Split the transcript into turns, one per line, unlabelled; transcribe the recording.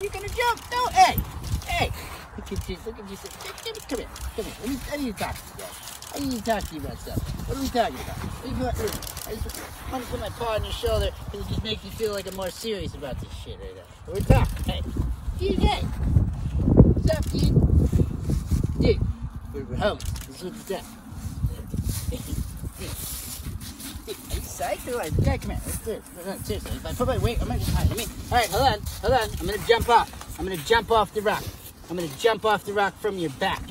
You gonna jump? No, hey, hey. Look at you, look at you. Come, here, come here. Let me, I need to talk to you guys. I need to talk to you about stuff. What are we talking about? I just want to put my paw on your shoulder because it just makes you feel like I'm more serious about this shit right now. We're talking. Hey, DJ. What's up, dude? Dude, we're, we're home. Let's look at that. Okay, come here. Let's do it. Seriously, if I put my weight, just hide. Let me. All right, hold on, hold on. I'm gonna jump off. I'm gonna jump off the rock. I'm gonna jump off the rock from your back.